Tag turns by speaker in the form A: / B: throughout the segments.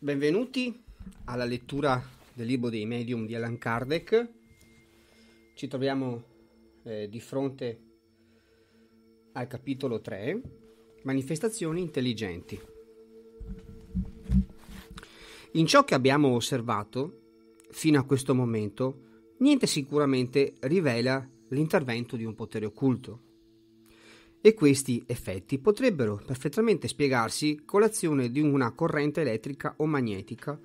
A: Benvenuti alla lettura del libro dei medium di Allan Kardec. Ci troviamo eh, di fronte al capitolo 3, manifestazioni intelligenti. In ciò che abbiamo osservato fino a questo momento, niente sicuramente rivela l'intervento di un potere occulto e questi effetti potrebbero perfettamente spiegarsi con l'azione di una corrente elettrica o magnetica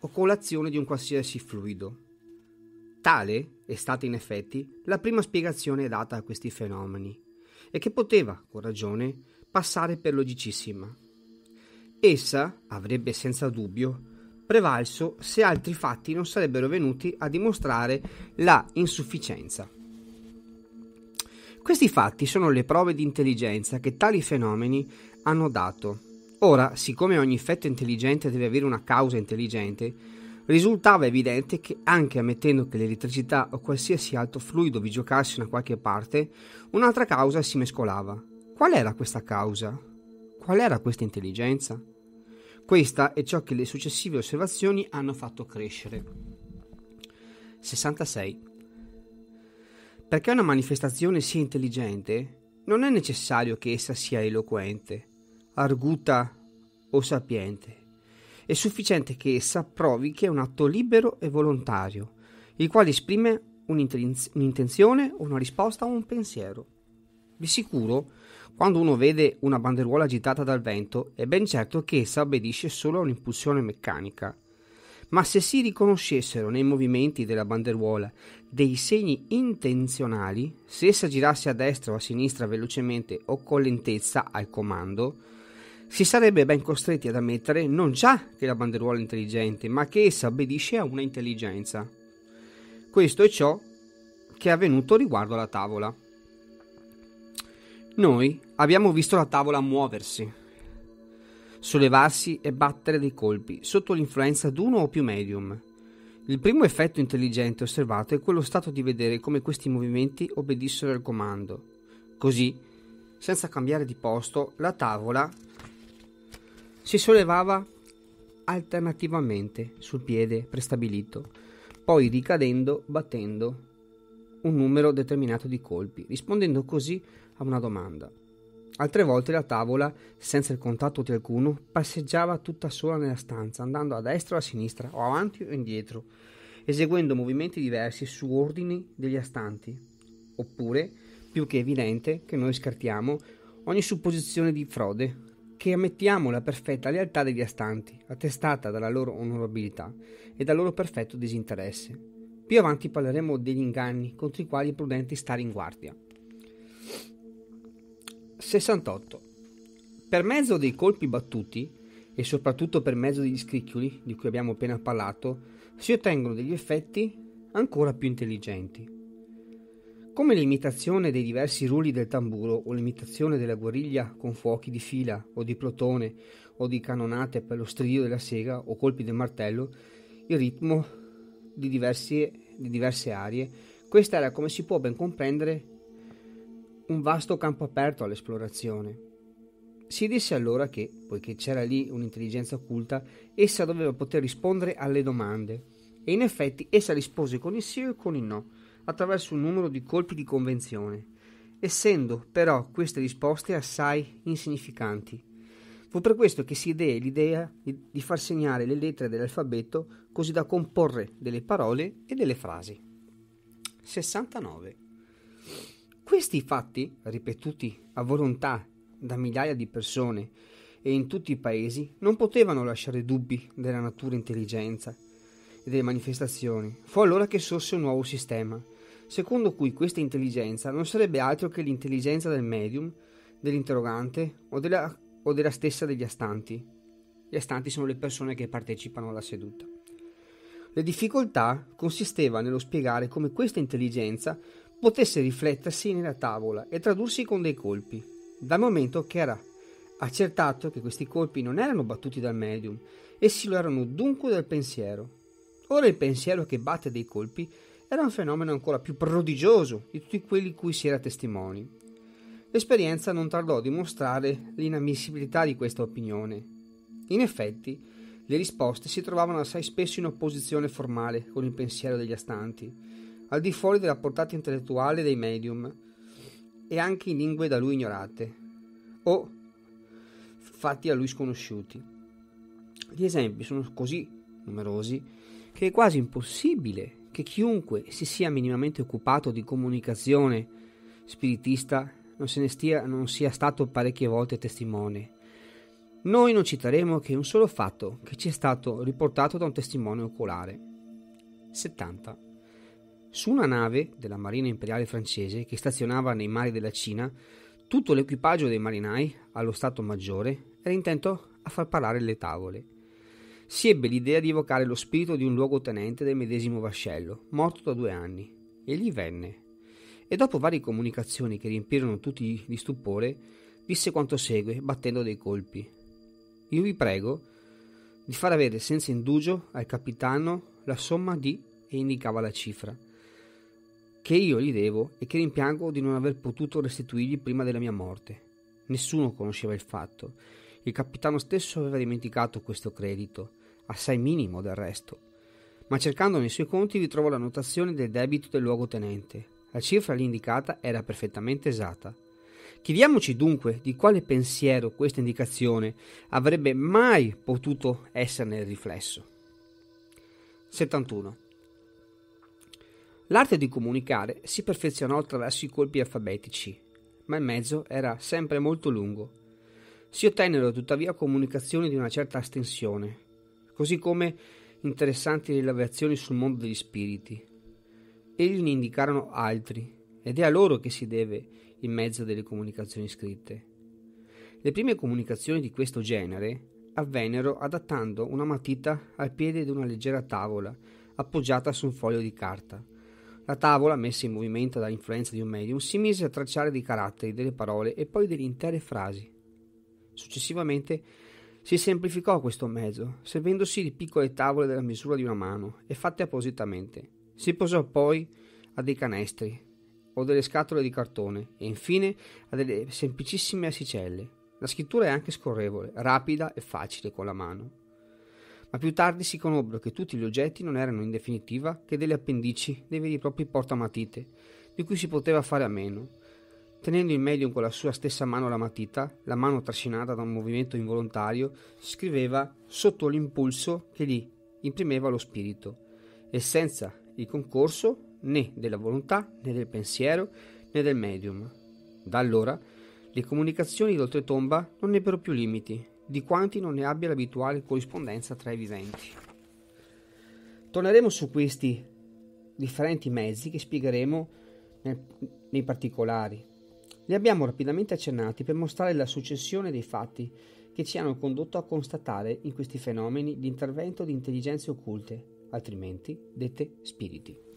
A: o con l'azione di un qualsiasi fluido. Tale è stata in effetti la prima spiegazione data a questi fenomeni e che poteva, con ragione, passare per logicissima. Essa avrebbe senza dubbio prevalso se altri fatti non sarebbero venuti a dimostrare la insufficienza. Questi fatti sono le prove di intelligenza che tali fenomeni hanno dato. Ora, siccome ogni effetto intelligente deve avere una causa intelligente, risultava evidente che anche ammettendo che l'elettricità o qualsiasi altro fluido vi giocasse da qualche parte, un'altra causa si mescolava. Qual era questa causa? Qual era questa intelligenza? Questa è ciò che le successive osservazioni hanno fatto crescere. 66. Perché una manifestazione sia intelligente, non è necessario che essa sia eloquente, arguta o sapiente. È sufficiente che essa provi che è un atto libero e volontario, il quale esprime un'intenzione o una risposta a un pensiero. Di sicuro, quando uno vede una banderuola agitata dal vento, è ben certo che essa obbedisce solo a un'impulsione meccanica ma se si riconoscessero nei movimenti della banderuola dei segni intenzionali, se essa girasse a destra o a sinistra velocemente o con lentezza al comando, si sarebbe ben costretti ad ammettere non già che la banderuola è intelligente, ma che essa obbedisce a una intelligenza. Questo è ciò che è avvenuto riguardo alla tavola. Noi abbiamo visto la tavola muoversi, sollevarsi e battere dei colpi sotto l'influenza d'uno o più medium. Il primo effetto intelligente osservato è quello stato di vedere come questi movimenti obbedissero al comando. Così, senza cambiare di posto, la tavola si sollevava alternativamente sul piede prestabilito, poi ricadendo, battendo un numero determinato di colpi, rispondendo così a una domanda. Altre volte la tavola, senza il contatto di alcuno, passeggiava tutta sola nella stanza, andando a destra o a sinistra, o avanti o indietro, eseguendo movimenti diversi su ordini degli astanti. Oppure, più che evidente, che noi scartiamo ogni supposizione di frode, che ammettiamo la perfetta lealtà degli astanti, attestata dalla loro onorabilità e dal loro perfetto disinteresse. Più avanti parleremo degli inganni contro i quali è prudente stare in guardia. 68. Per mezzo dei colpi battuti, e soprattutto per mezzo degli scricchioli di cui abbiamo appena parlato, si ottengono degli effetti ancora più intelligenti. Come l'imitazione dei diversi rulli del tamburo o l'imitazione della guerriglia con fuochi di fila o di plotone o di cannonate per lo stridio della sega o colpi del martello, il ritmo di, diversi, di diverse arie, questa era come si può ben comprendere un vasto campo aperto all'esplorazione. Si disse allora che, poiché c'era lì un'intelligenza occulta, essa doveva poter rispondere alle domande, e in effetti essa rispose con il sì e con il no, attraverso un numero di colpi di convenzione, essendo però queste risposte assai insignificanti. Fu per questo che si idee l'idea di far segnare le lettere dell'alfabeto così da comporre delle parole e delle frasi. 69. Questi fatti, ripetuti a volontà da migliaia di persone e in tutti i paesi, non potevano lasciare dubbi della natura intelligenza e delle manifestazioni. Fu allora che sorse un nuovo sistema, secondo cui questa intelligenza non sarebbe altro che l'intelligenza del medium, dell'interrogante o della, o della stessa degli astanti. Gli astanti sono le persone che partecipano alla seduta. La difficoltà consisteva nello spiegare come questa intelligenza potesse riflettersi nella tavola e tradursi con dei colpi, dal momento che era accertato che questi colpi non erano battuti dal medium, essi lo erano dunque dal pensiero. Ora il pensiero che batte dei colpi era un fenomeno ancora più prodigioso di tutti quelli cui si era testimoni. L'esperienza non tardò a dimostrare l'inammissibilità di questa opinione. In effetti, Le risposte si trovavano assai spesso in opposizione formale con il pensiero degli astanti, al di fuori della portata intellettuale dei medium, e anche in lingue da lui ignorate, o fatti a lui sconosciuti. Gli esempi sono così numerosi che è quasi impossibile che chiunque si sia minimamente occupato di comunicazione spiritista non, se ne stia, non sia stato parecchie volte testimone noi non citeremo che un solo fatto che ci è stato riportato da un testimone oculare. 70. Su una nave della Marina Imperiale francese che stazionava nei mari della Cina, tutto l'equipaggio dei marinai, allo Stato Maggiore, era intento a far parlare le tavole. Si ebbe l'idea di evocare lo spirito di un luogotenente del medesimo vascello, morto da due anni. Egli venne. E dopo varie comunicazioni che riempirono tutti di stupore, disse quanto segue, battendo dei colpi. Io vi prego di far avere senza indugio al capitano la somma di e indicava la cifra che io gli devo e che rimpiango di non aver potuto restituirgli prima della mia morte. Nessuno conosceva il fatto. Il capitano stesso aveva dimenticato questo credito, assai minimo del resto. Ma cercando nei suoi conti vi trovò la notazione del debito del luogotenente. La cifra lì indicata era perfettamente esatta. Chiediamoci dunque di quale pensiero questa indicazione avrebbe mai potuto esserne il riflesso. 71. L'arte di comunicare si perfezionò attraverso i colpi alfabetici, ma il mezzo era sempre molto lungo. Si ottennero tuttavia comunicazioni di una certa astensione, così come interessanti rilevazioni sul mondo degli spiriti. Egli ne indicarono altri, ed è a loro che si deve in mezzo delle comunicazioni scritte. Le prime comunicazioni di questo genere avvennero adattando una matita al piede di una leggera tavola appoggiata su un foglio di carta. La tavola, messa in movimento dall'influenza di un medium, si mise a tracciare dei caratteri, delle parole e poi delle intere frasi. Successivamente si semplificò questo mezzo, servendosi di piccole tavole della misura di una mano e fatte appositamente. Si posò poi a dei canestri, o delle scatole di cartone e infine a delle semplicissime assicelle. La scrittura è anche scorrevole, rapida e facile con la mano. Ma più tardi si conobbero che tutti gli oggetti non erano in definitiva che delle appendici dei veri e propri portamatite, di cui si poteva fare a meno. Tenendo il medium con la sua stessa mano la matita, la mano trascinata da un movimento involontario, scriveva sotto l'impulso che gli imprimeva lo spirito, e senza il concorso né della volontà, né del pensiero, né del medium. Da allora le comunicazioni d'oltretomba non ebbero più limiti, di quanti non ne abbia l'abituale corrispondenza tra i viventi. Torneremo su questi differenti mezzi che spiegheremo nel, nei particolari. Li abbiamo rapidamente accennati per mostrare la successione dei fatti che ci hanno condotto a constatare in questi fenomeni l'intervento di intelligenze occulte, altrimenti dette spiriti.